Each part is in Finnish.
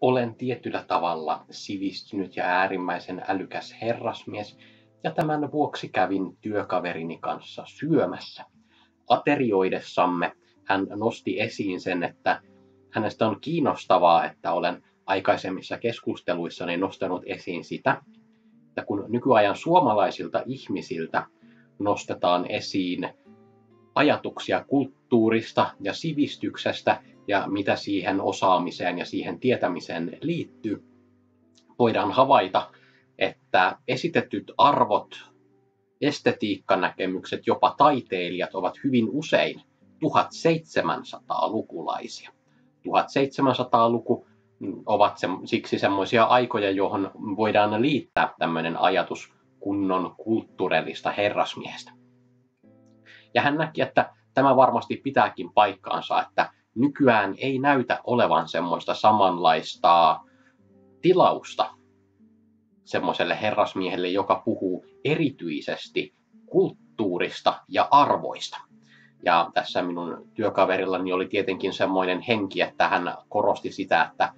Olen tietyllä tavalla sivistynyt ja äärimmäisen älykäs herrasmies, ja tämän vuoksi kävin työkaverini kanssa syömässä. Aterioidessamme hän nosti esiin sen, että hänestä on kiinnostavaa, että olen aikaisemmissa keskusteluissani nostanut esiin sitä, että kun nykyajan suomalaisilta ihmisiltä nostetaan esiin ajatuksia kulttuurista ja sivistyksestä ja mitä siihen osaamiseen ja siihen tietämiseen liittyy, voidaan havaita, että esitetyt arvot, estetiikkanäkemykset, jopa taiteilijat ovat hyvin usein 1700-lukulaisia. 1700-luku ovat se, siksi semmoisia aikoja, johon voidaan liittää tämmöinen ajatus kunnon kulttuurellista herrasmiestä. Ja hän näki, että tämä varmasti pitääkin paikkaansa, että nykyään ei näytä olevan semmoista samanlaista tilausta semmoiselle herrasmiehelle, joka puhuu erityisesti kulttuurista ja arvoista. Ja tässä minun työkaverillani oli tietenkin semmoinen henki, että hän korosti sitä, että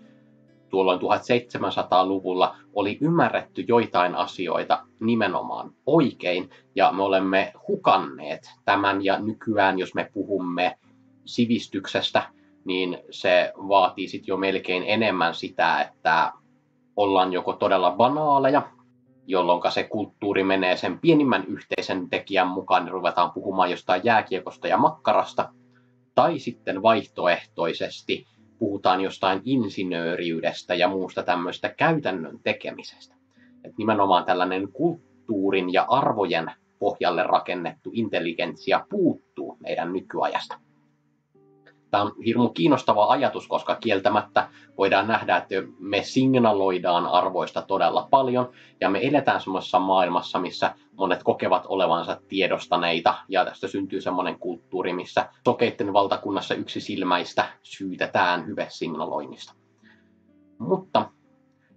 tuolloin 1700-luvulla oli ymmärretty joitain asioita nimenomaan oikein, ja me olemme hukanneet tämän, ja nykyään jos me puhumme sivistyksestä, niin se vaatii sitten jo melkein enemmän sitä, että ollaan joko todella banaaleja, jolloin se kulttuuri menee sen pienimmän yhteisen tekijän mukaan, niin ruvetaan puhumaan jostain jääkiekosta ja makkarasta, tai sitten vaihtoehtoisesti puhutaan jostain insinööriydestä ja muusta tämmöistä käytännön tekemisestä. Et nimenomaan tällainen kulttuurin ja arvojen pohjalle rakennettu intelligentsia puuttuu meidän nykyajasta. Tämä on hirmu kiinnostava ajatus, koska kieltämättä voidaan nähdä, että me signaloidaan arvoista todella paljon ja me eletään semmoisessa maailmassa, missä monet kokevat olevansa tiedostaneita ja tästä syntyy semmoinen kulttuuri, missä sokeitten valtakunnassa yksi silmäistä syytetään hyvesignaloinnista. Mutta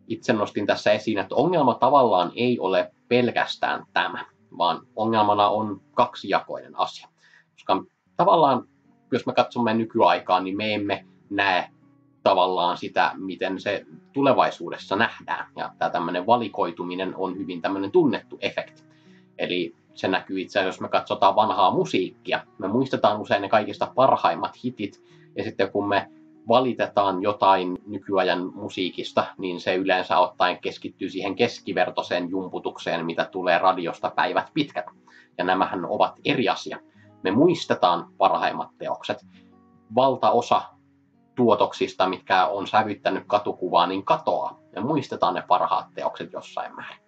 itse nostin tässä esiin, että ongelma tavallaan ei ole pelkästään tämä, vaan ongelmana on kaksijakoinen asia. Koska tavallaan jos me katsomme nykyaikaa, niin me emme näe tavallaan sitä, miten se tulevaisuudessa nähdään. Ja tämä tämmöinen valikoituminen on hyvin tämmöinen tunnettu efekti. Eli se näkyy itse asiassa, jos me katsotaan vanhaa musiikkia. Me muistetaan usein ne kaikista parhaimmat hitit, ja sitten kun me valitetaan jotain nykyajan musiikista, niin se yleensä ottaen keskittyy siihen keskivertoiseen jumputukseen, mitä tulee radiosta päivät pitkät. Ja nämähän ovat eri asia me muistetaan parhaimmat teokset. Valtaosa tuotoksista, mitkä on sävyttänyt katukuvaa, niin katoaa. Me muistetaan ne parhaat teokset jossain määrin.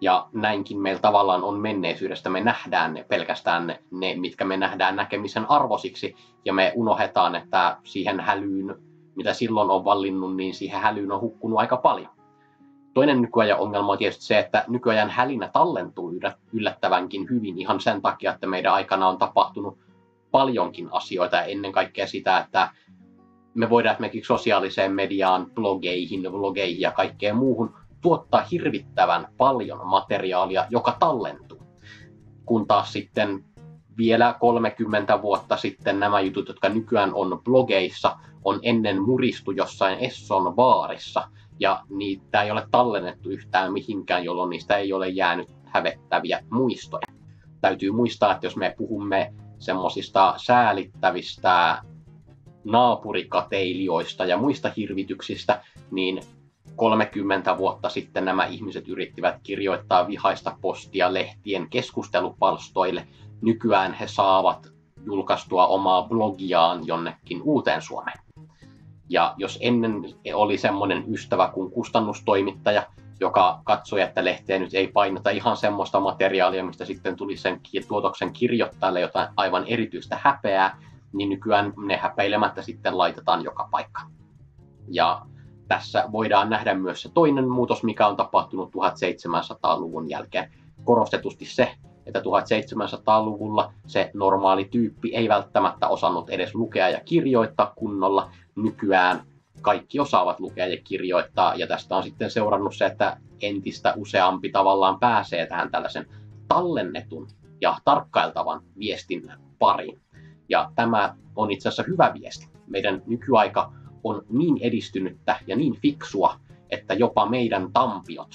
Ja näinkin meillä tavallaan on menneisyydestä. Me nähdään ne, pelkästään ne, ne, mitkä me nähdään näkemisen arvosiksi, ja me unohdetaan, että siihen hälyyn, mitä silloin on vallinnut, niin siihen hälyyn on hukkunut aika paljon. Toinen nykyajan ongelma on tietysti se, että nykyajan hälinä tallentuu yllättävänkin hyvin ihan sen takia, että meidän aikana on tapahtunut paljonkin asioita ja ennen kaikkea sitä, että me voidaan esimerkiksi sosiaaliseen mediaan, blogeihin, vlogeihin ja kaikkeen muuhun tuottaa hirvittävän paljon materiaalia, joka tallentuu. Kun taas sitten vielä 30 vuotta sitten nämä jutut, jotka nykyään on blogeissa, on ennen muristu jossain Esson vaarissa – ja niitä ei ole tallennettu yhtään mihinkään, jolloin niistä ei ole jäänyt hävettäviä muistoja. Täytyy muistaa, että jos me puhumme semmoisista säälittävistä naapurikateilijoista ja muista hirvityksistä, niin 30 vuotta sitten nämä ihmiset yrittivät kirjoittaa vihaista postia lehtien keskustelupalstoille. Nykyään he saavat julkaistua omaa blogiaan jonnekin uuteen Suomeen. Ja jos ennen oli semmoinen ystävä kuin kustannustoimittaja, joka katsoi, että lehteen nyt ei painota ihan semmoista materiaalia, mistä sitten tuli sen tuotoksen kirjoittajalle jotain aivan erityistä häpeää, niin nykyään ne häpeilemättä sitten laitetaan joka paikka. Ja tässä voidaan nähdä myös se toinen muutos, mikä on tapahtunut 1700-luvun jälkeen. Korostetusti se, että 1700-luvulla se normaali tyyppi ei välttämättä osannut edes lukea ja kirjoittaa kunnolla. Nykyään kaikki osaavat lukea ja kirjoittaa, ja tästä on sitten seurannut se, että entistä useampi tavallaan pääsee tähän tällaisen tallennetun ja tarkkailtavan viestin pariin. Ja tämä on itse asiassa hyvä viesti. Meidän nykyaika on niin edistynyttä ja niin fiksua, että jopa meidän tampiot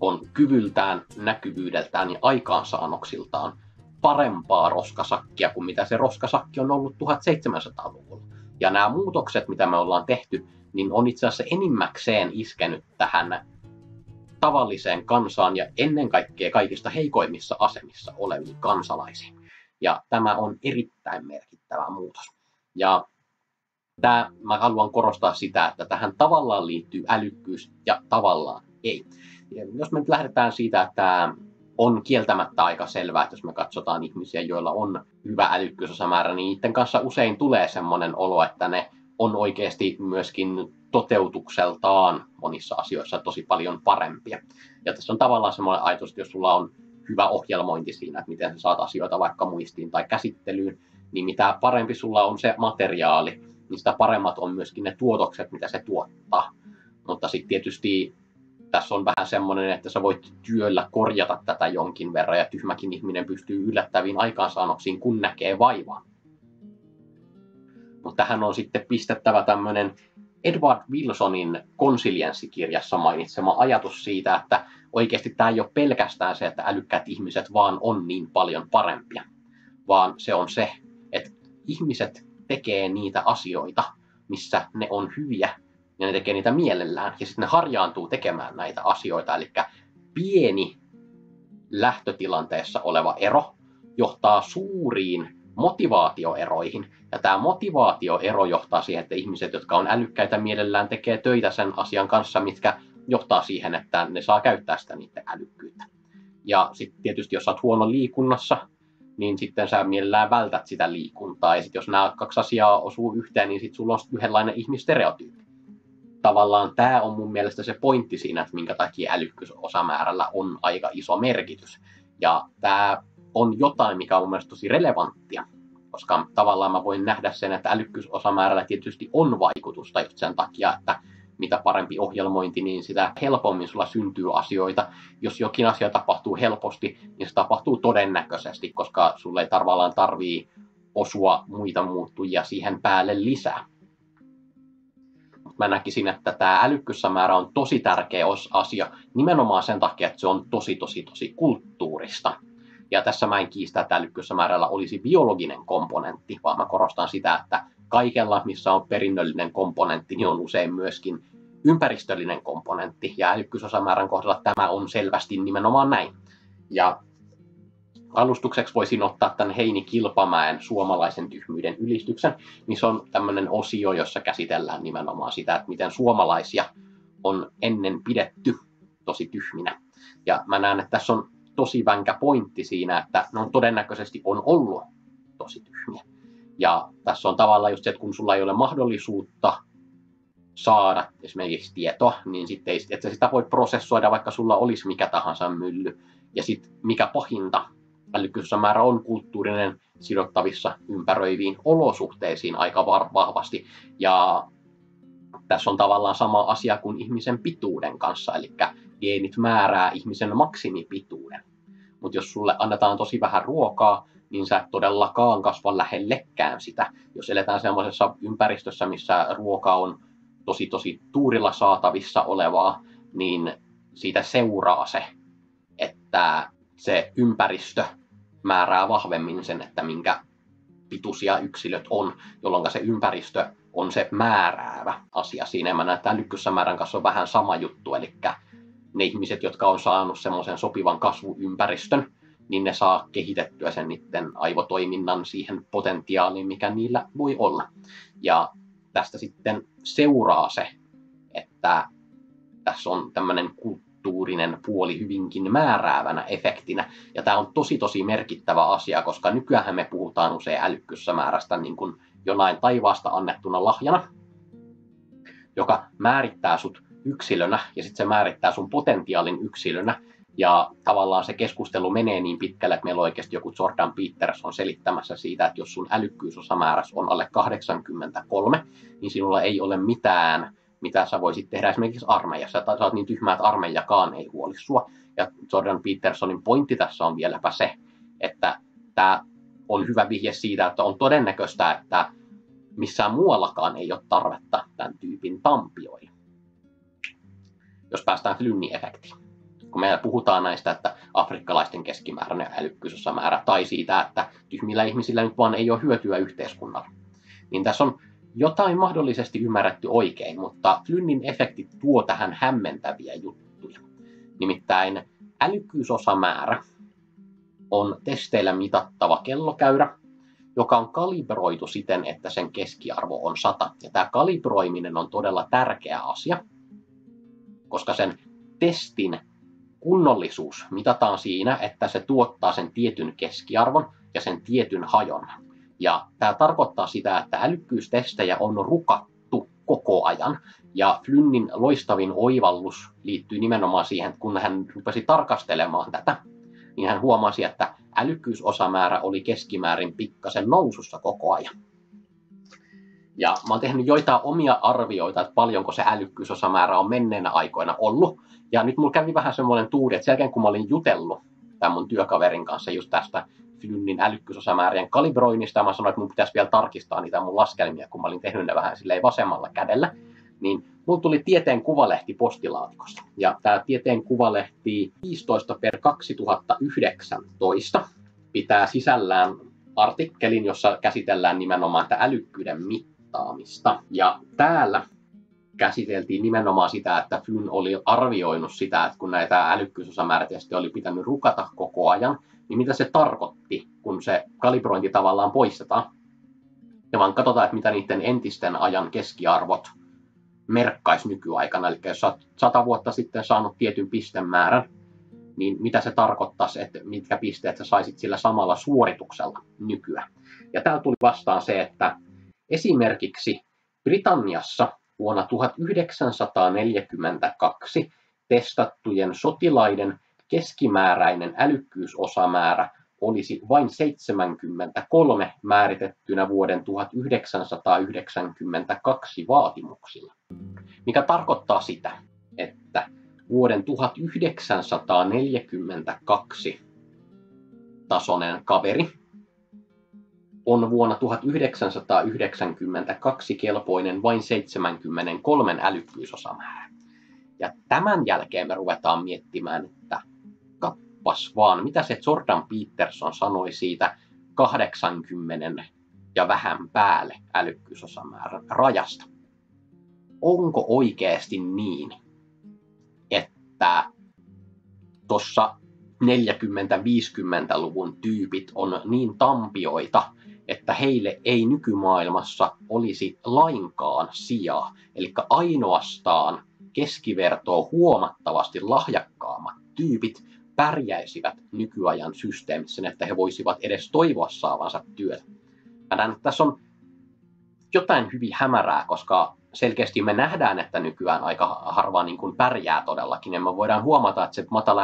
on kyvyltään, näkyvyydeltään ja aikaansaannoksiltaan parempaa roskasakkia kuin mitä se roskasakki on ollut 1700-luvulla. Ja nämä muutokset, mitä me ollaan tehty, niin on itse asiassa enimmäkseen iskenyt tähän tavalliseen kansaan ja ennen kaikkea kaikista heikoimmissa asemissa oleviin kansalaisiin. Ja tämä on erittäin merkittävä muutos. Ja tämä, mä haluan korostaa sitä, että tähän tavallaan liittyy älykkyys ja tavallaan ei. Jos me nyt lähdetään siitä, että on kieltämättä aika selvää, että jos me katsotaan ihmisiä, joilla on hyvä älykkyysosamäärä, niin niiden kanssa usein tulee semmoinen olo, että ne on oikeasti myöskin toteutukseltaan monissa asioissa tosi paljon parempia. Ja tässä on tavallaan semmoinen ajatus, että jos sulla on hyvä ohjelmointi siinä, että miten sä saat asioita vaikka muistiin tai käsittelyyn, niin mitä parempi sulla on se materiaali, niin sitä paremmat on myöskin ne tuotokset, mitä se tuottaa. Mutta sitten tietysti tässä on vähän semmoinen, että sä voit työllä korjata tätä jonkin verran ja tyhmäkin ihminen pystyy yllättäviin aikaansaannoksiin, kun näkee vaivaa. Mutta tähän on sitten pistettävä tämmöinen Edward Wilsonin konsilienssikirjassa mainitsema ajatus siitä, että oikeasti tämä ei ole pelkästään se, että älykkäät ihmiset vaan on niin paljon parempia, vaan se on se, että ihmiset tekee niitä asioita, missä ne on hyviä ja ne tekee niitä mielellään ja sitten ne harjaantuu tekemään näitä asioita. Eli pieni lähtötilanteessa oleva ero johtaa suuriin motivaatioeroihin. Ja tämä motivaatioero johtaa siihen, että ihmiset, jotka on älykkäitä mielellään, tekee töitä sen asian kanssa, mitkä johtaa siihen, että ne saa käyttää sitä niiden älykkyyttä. Ja sitten tietysti, jos olet huono liikunnassa, niin sitten sä mielellään vältät sitä liikuntaa. Ja sitten jos nämä kaksi asiaa osuu yhteen, niin sitten sulla on yhdenlainen ihmistereotyyppi. Tavallaan tämä on mun mielestä se pointti siinä, että minkä takia älykkyysosamäärällä on aika iso merkitys. Ja tämä on jotain, mikä on mun mielestä tosi relevanttia, koska tavallaan mä voin nähdä sen, että älykkyysosamäärällä tietysti on vaikutusta just sen takia, että mitä parempi ohjelmointi, niin sitä helpommin sulla syntyy asioita. Jos jokin asia tapahtuu helposti, niin se tapahtuu todennäköisesti, koska sulle ei tavallaan tarvii osua muita muuttujia siihen päälle lisää. Mä näkisin, että tämä älykkyssämäärä on tosi tärkeä asia nimenomaan sen takia, että se on tosi, tosi, tosi kulttuurista. Ja tässä mä en kiistä, että älykkyssämäärällä olisi biologinen komponentti, vaan mä korostan sitä, että kaikella, missä on perinnöllinen komponentti, niin on usein myöskin ympäristöllinen komponentti. Ja älykkyysosamäärän kohdalla tämä on selvästi nimenomaan näin. Ja alustukseksi voisin ottaa tämän Heini Kilpamäen suomalaisen tyhmyyden ylistyksen, missä on tämmöinen osio, jossa käsitellään nimenomaan sitä, että miten suomalaisia on ennen pidetty tosi tyhminä. Ja mä näen, että tässä on tosi vänkä pointti siinä, että ne on todennäköisesti on ollut tosi tyhmiä. Ja tässä on tavallaan just se, että kun sulla ei ole mahdollisuutta saada esimerkiksi tietoa, niin sitten ei, että sitä voi prosessoida, vaikka sulla olisi mikä tahansa mylly. Ja sitten mikä pahinta, älykkyysosamäärä on kulttuurinen sidottavissa ympäröiviin olosuhteisiin aika vahvasti. Ja tässä on tavallaan sama asia kuin ihmisen pituuden kanssa, eli geenit määrää ihmisen maksimipituuden. Mutta jos sulle annetaan tosi vähän ruokaa, niin sä et todellakaan kasva lähellekään sitä. Jos eletään sellaisessa ympäristössä, missä ruoka on tosi tosi tuurilla saatavissa olevaa, niin siitä seuraa se, että se ympäristö määrää vahvemmin sen, että minkä pituisia yksilöt on, jolloin se ympäristö on se määräävä asia siinä. Mä näen, että määrän kanssa on vähän sama juttu, eli ne ihmiset, jotka on saanut semmoisen sopivan kasvuympäristön, niin ne saa kehitettyä sen niiden aivotoiminnan siihen potentiaaliin, mikä niillä voi olla. Ja tästä sitten seuraa se, että tässä on tämmöinen kulttuurinen puoli hyvinkin määräävänä efektinä. Ja tämä on tosi tosi merkittävä asia, koska nykyään me puhutaan usein älykkyssämäärästä niin kuin jonain taivaasta annettuna lahjana, joka määrittää sut yksilönä ja sitten se määrittää sun potentiaalin yksilönä. Ja tavallaan se keskustelu menee niin pitkälle, että meillä on oikeasti joku Jordan Peterson selittämässä siitä, että jos sun älykkyysosamääräs on alle 83, niin sinulla ei ole mitään, mitä sä voisit tehdä esimerkiksi armeijassa. Sä oot niin tyhmä, että armeijakaan ei huoli sua. Ja Jordan Petersonin pointti tässä on vieläpä se, että tämä on hyvä vihje siitä, että on todennäköistä, että missään muuallakaan ei ole tarvetta tämän tyypin tampioille. Jos päästään Flynni-efektiin. Kun meillä puhutaan näistä, että afrikkalaisten keskimääräinen älykkyysosamäärä tai siitä, että tyhmillä ihmisillä nyt vaan ei ole hyötyä yhteiskunnalla, niin tässä on jotain mahdollisesti ymmärretty oikein, mutta Flynnin efekti tuo tähän hämmentäviä juttuja. Nimittäin älykkyysosamäärä on testeillä mitattava kellokäyrä, joka on kalibroitu siten, että sen keskiarvo on 100. Ja tämä kalibroiminen on todella tärkeä asia, koska sen testin kunnollisuus mitataan siinä, että se tuottaa sen tietyn keskiarvon ja sen tietyn hajonnan. Ja tämä tarkoittaa sitä, että älykkyystestejä on rukattu koko ajan. Ja Flynnin loistavin oivallus liittyy nimenomaan siihen, että kun hän rupesi tarkastelemaan tätä, niin hän huomasi, että älykkyysosamäärä oli keskimäärin pikkasen nousussa koko ajan. Ja mä oon tehnyt joitain omia arvioita, että paljonko se älykkyysosamäärä on menneenä aikoina ollut. Ja nyt mulla kävi vähän semmoinen tuuri, että sen jälkeen kun mä olin jutellut tämän mun työkaverin kanssa just tästä Flynnin älykkyysosamäärien kalibroinnista, ja mä sanoin, että mun pitäisi vielä tarkistaa niitä mun laskelmia, kun mä olin tehnyt ne vähän silleen vasemmalla kädellä, niin mulla tuli tieteen kuvalehti postilaatikosta. Ja tämä tieteen kuvalehti 15 per 2019 pitää sisällään artikkelin, jossa käsitellään nimenomaan tätä älykkyyden mittaamista. Ja täällä käsiteltiin nimenomaan sitä, että Flynn oli arvioinut sitä, että kun näitä älykkyysosamäärätestejä oli pitänyt rukata koko ajan, niin mitä se tarkoitti, kun se kalibrointi tavallaan poistetaan. Ja vaan katsotaan, että mitä niiden entisten ajan keskiarvot merkkaisi nykyaikana. Eli jos olet sata vuotta sitten saanut tietyn pistemäärän, niin mitä se tarkoittaisi, että mitkä pisteet sä saisit sillä samalla suorituksella nykyään. Ja täällä tuli vastaan se, että esimerkiksi Britanniassa vuonna 1942 testattujen sotilaiden keskimääräinen älykkyysosamäärä olisi vain 73 määritettynä vuoden 1992 vaatimuksilla. Mikä tarkoittaa sitä, että vuoden 1942 tasoinen kaveri on vuonna 1992 kelpoinen vain 73 älykkyysosamäärä. Ja tämän jälkeen me ruvetaan miettimään, että kappas vaan, mitä se Jordan Peterson sanoi siitä 80 ja vähän päälle älykkyysosamäärän rajasta. Onko oikeasti niin, että tuossa 40-50-luvun tyypit on niin tampioita, että heille ei nykymaailmassa olisi lainkaan sijaa. Eli ainoastaan keskivertoa huomattavasti lahjakkaammat tyypit pärjäisivät nykyajan systeemissä, että he voisivat edes toivoa saavansa työtä. Mä näen, että tässä on jotain hyvin hämärää, koska selkeästi me nähdään, että nykyään aika harva niin kuin pärjää todellakin, ja me voidaan huomata, että se matala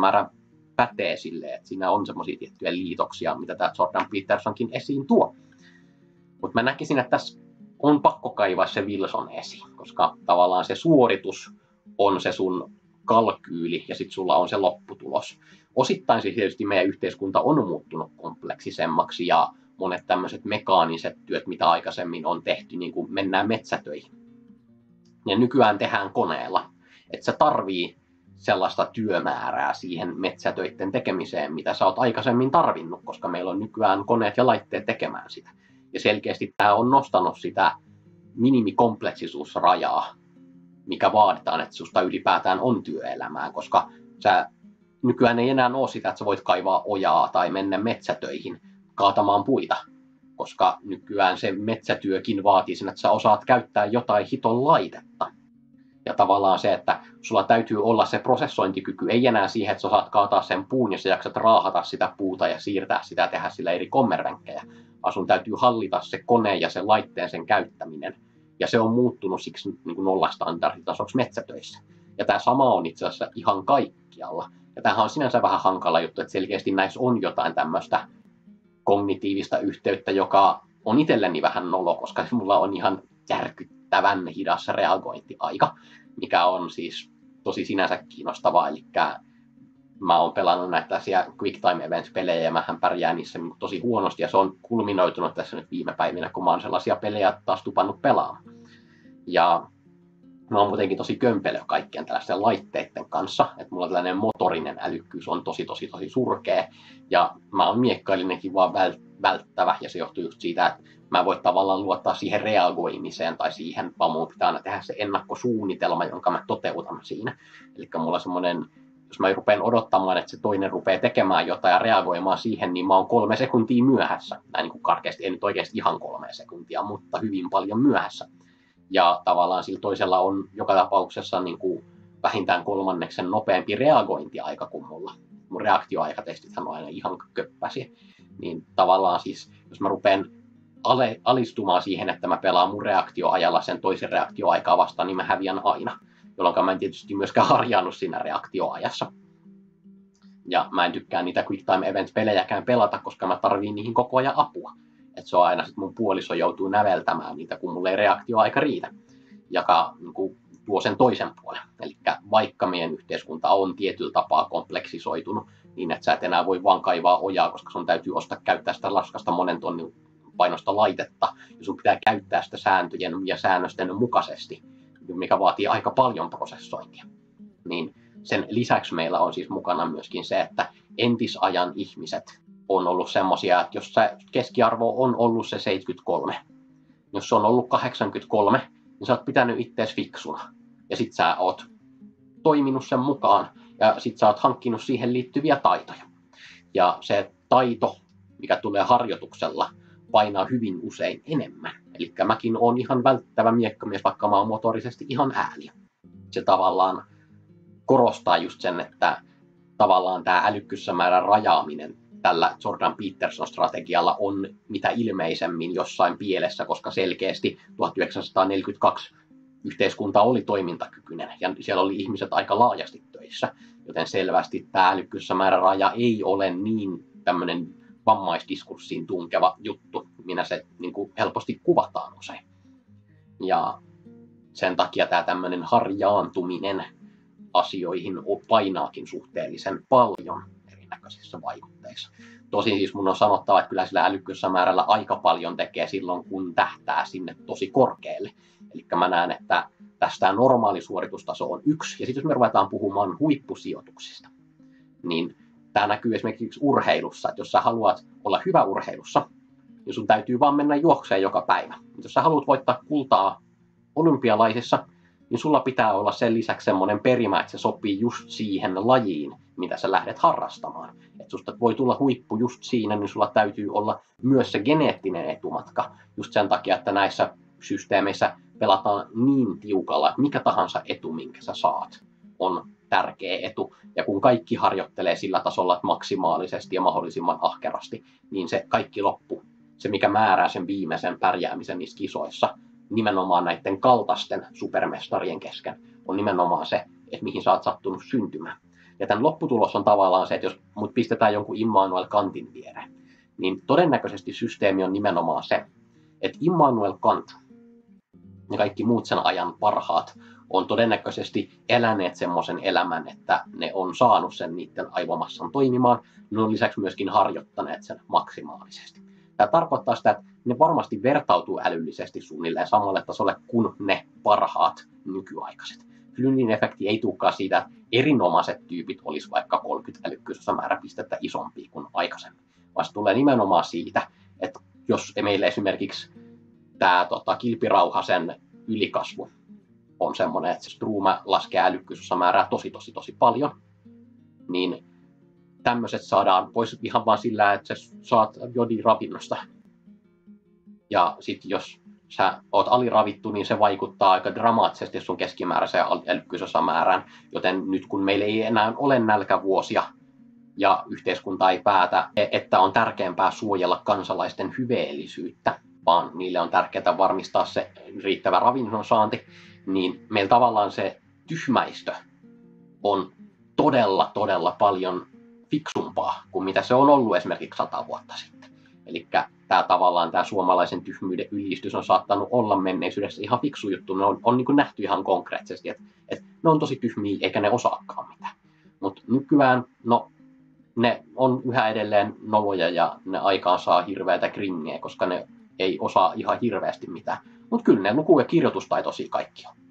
määrä pätee silleen, että siinä on semmoisia tiettyjä liitoksia, mitä tämä Jordan Petersonkin esiin tuo. Mutta mä näkisin, että tässä on pakko kaivaa se Wilson esiin, koska tavallaan se suoritus on se sun kalkyyli ja sitten sulla on se lopputulos. Osittain siis tietysti meidän yhteiskunta on muuttunut kompleksisemmaksi ja monet tämmöiset mekaaniset työt, mitä aikaisemmin on tehty, niin kuin mennään metsätöihin. Ja nykyään tehdään koneella. Että se tarvii sellaista työmäärää siihen metsätöiden tekemiseen, mitä sä oot aikaisemmin tarvinnut, koska meillä on nykyään koneet ja laitteet tekemään sitä. Ja selkeästi tämä on nostanut sitä minimikompleksisuusrajaa, mikä vaaditaan, että susta ylipäätään on työelämää, koska sä nykyään ei enää ole sitä, että sä voit kaivaa ojaa tai mennä metsätöihin kaatamaan puita, koska nykyään se metsätyökin vaatii sen, että sä osaat käyttää jotain hiton laitetta. Ja tavallaan se, että sulla täytyy olla se prosessointikyky, ei enää siihen, että sä osaat kaataa sen puun ja sä jaksat raahata sitä puuta ja siirtää sitä ja tehdä sillä eri kommervenkkejä, vaan sun täytyy hallita se kone ja sen laitteen sen käyttäminen. Ja se on muuttunut siksi niin nollastandarditasoksi metsätöissä. Ja tämä sama on itse asiassa ihan kaikkialla. Ja tämähän on sinänsä vähän hankala juttu, että selkeästi näissä on jotain tämmöistä kognitiivista yhteyttä, joka on itselleni vähän nolo, koska mulla on ihan järkyttävän hidas reagointiaika, mikä on siis tosi sinänsä kiinnostavaa. Eli mä oon pelannut näitä siellä Quick Time Events-pelejä ja mähän pärjään niissä tosi huonosti ja se on kulminoitunut tässä nyt viime päivinä, kun mä oon sellaisia pelejä taas tupannut pelaamaan. Ja mä oon muutenkin tosi kömpelö kaikkien tällaisten laitteiden kanssa, että mulla tällainen motorinen älykkyys on tosi tosi tosi surkea ja mä oon miekkailinenkin vaan välttävä ja se johtuu just siitä, että mä voin tavallaan luottaa siihen reagoimiseen tai siihen, vaan mun pitää aina tehdä se ennakkosuunnitelma, jonka mä toteutan siinä. Eli mulla semmoinen jos mä rupean odottamaan, että se toinen rupeaa tekemään jotain ja reagoimaan siihen, niin mä oon kolme sekuntia myöhässä. Näin niin kuin karkeasti, en nyt oikeasti ihan kolme sekuntia, mutta hyvin paljon myöhässä. Ja tavallaan sillä toisella on joka tapauksessa niin kuin vähintään kolmanneksen nopeampi reagointiaika kuin mulla. Mun reaktioaikatestithän on aina ihan köppäsiä. Niin tavallaan siis, jos mä rupean ale, alistumaan siihen, että mä pelaan mun reaktioajalla sen toisen reaktioaikaa vastaan, niin mä häviän aina jolloin mä en tietysti myöskään harjannut siinä reaktioajassa. Ja mä en tykkää niitä Quick Time Events-pelejäkään pelata, koska mä tarviin niihin koko ajan apua. Että se on aina sitten mun puoliso joutuu näveltämään niitä, kun mulle ei reaktioaika riitä. Joka niin kuin, tuo sen toisen puolen. Eli vaikka meidän yhteiskunta on tietyllä tapaa kompleksisoitunut, niin että sä et enää voi vaan kaivaa ojaa, koska sun täytyy ostaa käyttää sitä laskasta monen tonnin painosta laitetta, ja sun pitää käyttää sitä sääntöjen ja säännösten mukaisesti, mikä vaatii aika paljon prosessointia. Niin sen lisäksi meillä on siis mukana myöskin se, että entisajan ihmiset on ollut semmoisia, että jos se keskiarvo on ollut se 73, jos se on ollut 83, niin sä oot pitänyt ittees fiksuna. Ja sit sä oot toiminut sen mukaan ja sit sä oot hankkinut siihen liittyviä taitoja. Ja se taito, mikä tulee harjoituksella, painaa hyvin usein enemmän. Eli mäkin on ihan välttävä miekkamies, vaikka mä oon motorisesti ihan ääliö. Se tavallaan korostaa just sen, että tavallaan tämä älykkyysmäärän rajaaminen tällä Jordan Peterson-strategialla on mitä ilmeisemmin jossain pielessä, koska selkeästi 1942 yhteiskunta oli toimintakykyinen ja siellä oli ihmiset aika laajasti töissä, joten selvästi tämä älykkyysmäärän raja ei ole niin tämmöinen vammaisdiskurssiin tunkeva juttu, minä se niin kuin helposti kuvataan usein. Ja sen takia tämä tämmöinen harjaantuminen asioihin painaakin suhteellisen paljon erinäköisissä vaikutteissa. Tosin siis mun on sanottava, että kyllä sillä älykkyssä määrällä aika paljon tekee silloin, kun tähtää sinne tosi korkealle. Eli mä näen, että tästä normaali suoritustaso on yksi. Ja sitten jos me ruvetaan puhumaan huippusijoituksista, niin tämä näkyy esimerkiksi urheilussa, että jos sä haluat olla hyvä urheilussa, niin sun täytyy vaan mennä juokseen joka päivä. Mutta jos sä haluat voittaa kultaa olympialaisissa, niin sulla pitää olla sen lisäksi semmoinen perimä, että se sopii just siihen lajiin, mitä sä lähdet harrastamaan. Että susta voi tulla huippu just siinä, niin sulla täytyy olla myös se geneettinen etumatka. Just sen takia, että näissä systeemeissä pelataan niin tiukalla, että mikä tahansa etu, minkä sä saat, on tärkeä etu. Ja kun kaikki harjoittelee sillä tasolla että maksimaalisesti ja mahdollisimman ahkerasti, niin se kaikki loppu, se mikä määrää sen viimeisen pärjäämisen niissä kisoissa, nimenomaan näiden kaltaisten supermestarien kesken, on nimenomaan se, että mihin sä oot sattunut syntymään. Ja tämän lopputulos on tavallaan se, että jos mut pistetään jonkun Immanuel Kantin viereen, niin todennäköisesti systeemi on nimenomaan se, että Immanuel Kant ja kaikki muut sen ajan parhaat on todennäköisesti eläneet semmoisen elämän, että ne on saanut sen niiden aivomassan toimimaan. Ne on lisäksi myöskin harjoittaneet sen maksimaalisesti. Tämä tarkoittaa sitä, että ne varmasti vertautuu älyllisesti suunnilleen samalle tasolle kuin ne parhaat nykyaikaiset. Flynnin efekti ei tulekaan siitä, että erinomaiset tyypit olisi vaikka 30 älykkyysosamääräpistettä isompi kuin aikaisemmin, vaan se tulee nimenomaan siitä, että jos meillä esimerkiksi tämä tota, kilpirauhasen ylikasvu on semmoinen, että se struuma laskee älykkyysosamäärää tosi tosi tosi paljon, niin tämmöiset saadaan pois ihan vaan sillä, että sä saat jodin ravinnosta. Ja sitten jos sä oot aliravittu, niin se vaikuttaa aika dramaattisesti sun keskimääräiseen älykkyysosamäärään. Joten nyt kun meillä ei enää ole nälkävuosia ja yhteiskunta ei päätä, että on tärkeämpää suojella kansalaisten hyveellisyyttä, vaan niille on tärkeää varmistaa se riittävä ravinnon saanti, niin meillä tavallaan se tyhmäistö on todella, todella paljon fiksumpaa kuin mitä se on ollut esimerkiksi sata vuotta sitten. Eli tämä tavallaan tämä suomalaisen tyhmyyden ylistys on saattanut olla menneisyydessä ihan fiksu juttu. Ne on, on niin nähty ihan konkreettisesti, että, että ne on tosi tyhmiä eikä ne osaakaan mitään. Mutta nykyään, no, ne on yhä edelleen noloja ja ne aikaan saa hirveätä kringeä, koska ne ei osaa ihan hirveästi mitään. Mutta kyllä ne luku- ja kirjoitustaitoisia kaikki on.